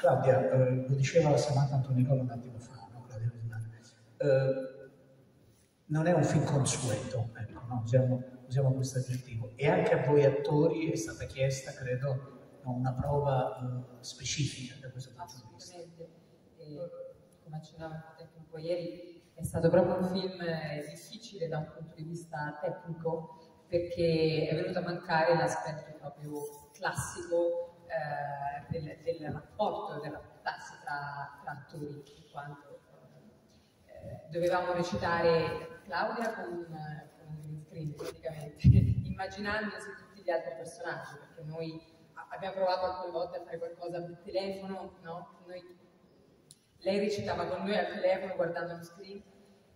Claudia, eh, lo diceva Samantha Antonicola un attimo fa, no? Eh, non è un film consueto, ecco, no? usiamo, usiamo questo aggettivo. E anche a voi attori è stata chiesta, credo, una prova uh, specifica da questo punto di vista. Come accennava un po' ieri, è stato proprio un film eh, difficile da un punto di vista tecnico perché è venuto a mancare l'aspetto proprio classico eh, del, del, rapporto, della rapportarsi tra, tra attori, in quanto eh, dovevamo recitare Claudia con, con un green screen praticamente, immaginandosi tutti gli altri personaggi, perché noi abbiamo provato alcune volte a fare qualcosa per telefono, no? Noi, lei recitava con noi al telefono guardando lo screen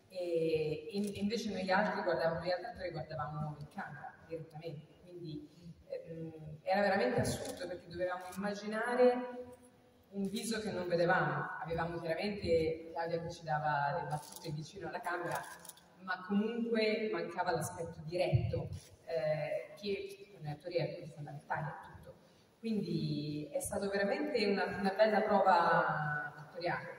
e invece noi altri guardavamo, gli altri attori guardavamo in camera direttamente, quindi eh, era veramente assurdo perché dovevamo immaginare un viso che non vedevamo, avevamo chiaramente Claudia che ci dava le battute vicino alla camera, ma comunque mancava l'aspetto diretto eh, che le attori è fondamentale tutto. Quindi è stata veramente una, una bella prova attoriale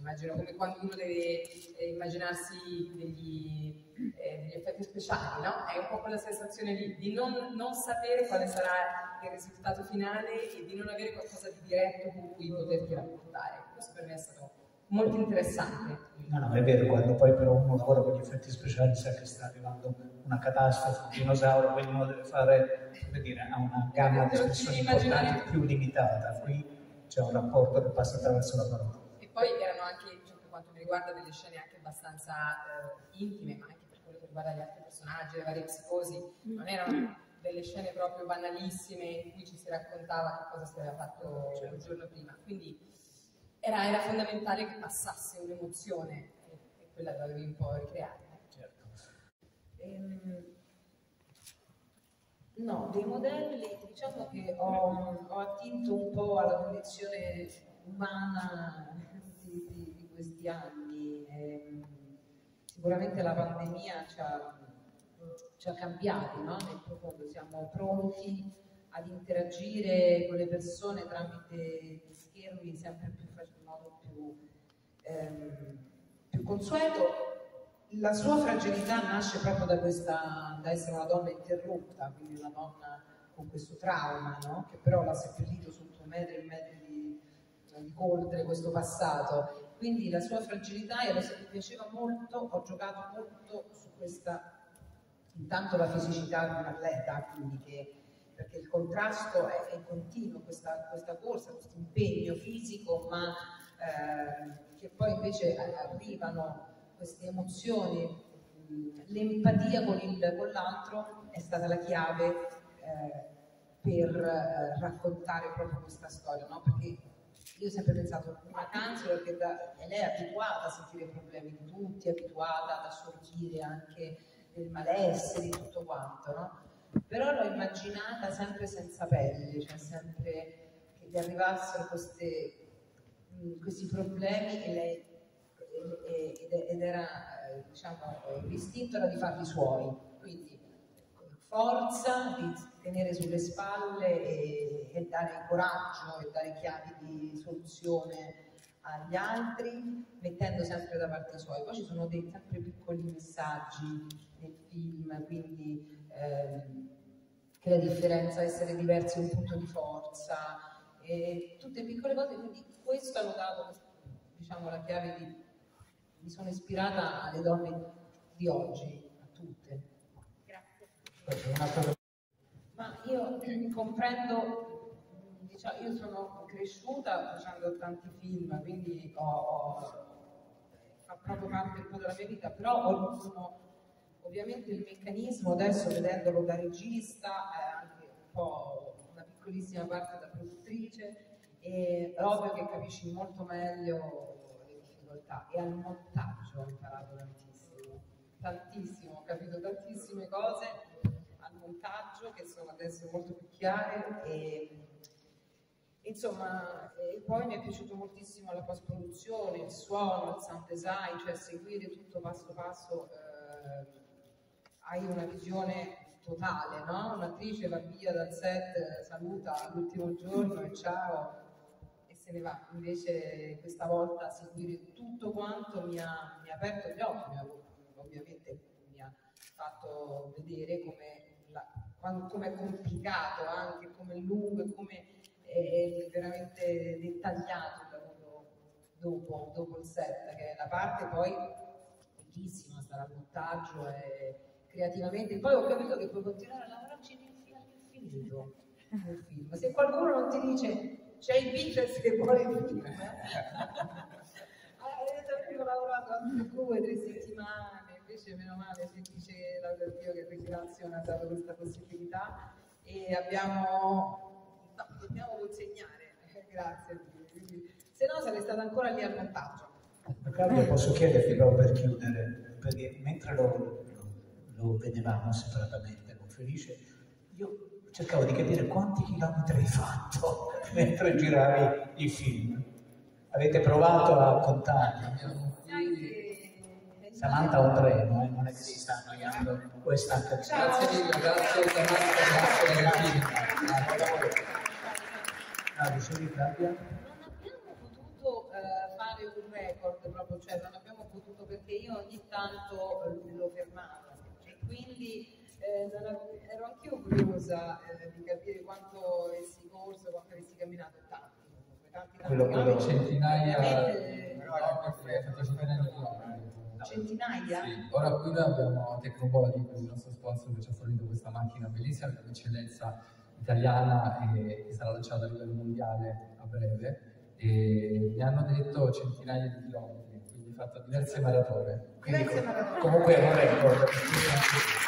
immagino come quando uno deve eh, immaginarsi degli, eh, degli, effetti speciali, no? È un po' quella sensazione lì, di non, non, sapere quale sarà il risultato finale e di non avere qualcosa di diretto con cui poterti rapportare. Questo per me è stato molto interessante. No, no, è vero, quando poi però uno lavora con gli effetti speciali sa che sta arrivando una catastrofe, un dinosauro, quindi uno deve fare, come dire, ha una gamma di espressioni importanti più limitata. Qui c'è un rapporto che passa attraverso la parola. Poi erano anche, cioè, per quanto mi riguarda, delle scene anche abbastanza eh, intime, ma anche per quello che riguarda gli altri personaggi, le varie psicosi, non erano delle scene proprio banalissime in cui ci si raccontava che cosa si aveva fatto certo. il giorno prima. Quindi era, era fondamentale che passasse un'emozione e, e, quella la dovevi un po' ricreare. Certo. Ehm, no, dei modelli diciamo che ho, ho, attinto un po' alla condizione umana questi anni. Ehm, sicuramente la pandemia ci ha, ci ha cambiati no? nel profondo, siamo pronti ad interagire con le persone tramite schermi sempre più in modo più, ehm, più consueto. La sua fragilità nasce proprio da, questa, da essere una donna interrotta, quindi una donna con questo trauma, no? che però l'ha seppellito sotto metri e metri di, di coltre questo passato. Quindi la sua fragilità, e lo mi piaceva molto, ho giocato molto su questa, intanto la fisicità di un atleta, quindi che perché il contrasto è, è continuo, questa, questa, corsa, questo impegno fisico, ma eh, che poi invece arrivano queste emozioni, l'empatia con, con l'altro è stata la chiave eh, per eh, raccontare proprio questa storia, no? perché io ho sempre pensato una canzone perché da, lei è abituata a sentire i problemi di tutti, abituata ad assorbire anche del malessere, di tutto quanto, no? però l'ho immaginata sempre senza pelle, cioè sempre che gli arrivassero queste, questi problemi e lei, ed era, diciamo, l'istinto era di farli suoi, quindi forza di tenere sulle spalle e, e dare coraggio e dare chiavi di soluzione agli altri, mettendo sempre da parte suoi. Poi ci sono dei sempre piccoli messaggi nel film, quindi ehm, che la differenza, essere diversi è un punto di forza, e tutte piccole cose, quindi questo hanno dato diciamo, la chiave di... mi sono ispirata alle donne di oggi, a tutte. Ma io comprendo, diciamo, io sono cresciuta facendo tanti film, quindi ho, ho fa proprio parte un po' della mia vita, però ho, sono Ovviamente il meccanismo, adesso vedendolo da regista, è anche un po' una piccolissima parte da produttrice, è ovvio che capisci molto meglio le difficoltà e al montaggio ho imparato tantissimo, tantissimo, ho capito tantissime cose montaggio che sono adesso molto più chiare e insomma e poi mi è piaciuto moltissimo la post produzione, il suono, il sound design, cioè seguire tutto passo passo eh, hai una visione totale, no? Un'attrice va via dal set, saluta l'ultimo giorno e ciao, e se ne va. Invece questa volta seguire tutto quanto mi ha, mi ha aperto gli occhi, ovviamente mi ha fatto vedere come come è complicato anche, come è lungo e come è veramente dettagliato il lavoro dopo, dopo il set, che è la parte poi bellissima, sarà montaggio e creativamente. Poi ho capito che puoi continuare a lavorarci all'infinito nel film. Se qualcuno non ti dice c'è il Beatles che vuole il film, eh? ho lavorato altre due, tre settimane, invece meno male se dice laurea Dio che Registrazione ha dato questa possibilità e abbiamo, no, dobbiamo consegnare, grazie quindi, se no sarei stata ancora lì al montaggio. Claudia posso chiederti proprio per chiudere, perché mentre lo, lo, lo vedevamo separatamente con Felice, io cercavo di capire quanti chilometri hai fatto mentre giravi i film. Avete provato a contarli? Samantha ha un treno, eh? non è che si sta annoiando, poi sta anche Grazie mille, grazie Samantha, grazie ragazzi. Ah, dicevi Claudia? Non abbiamo potuto eh, fare un record proprio, cioè non abbiamo potuto perché io ogni tanto lo fermavo e quindi eh, ero anch'io curiosa eh, di capire quanto avessi corso, quanto avessi camminato tanti. Tanti, tanti quello, quello centinaia, eh, no, fatto chilometri. Centinaia? Sì. Ora qui noi abbiamo Tecnobody, il nostro sponsor che ci ha fornito questa macchina bellissima di eccellenza italiana e che sarà lanciata a livello mondiale a breve e mi hanno detto centinaia di chilometri, quindi fatto diverse maratone. Diverse maratone. Comunque è un record.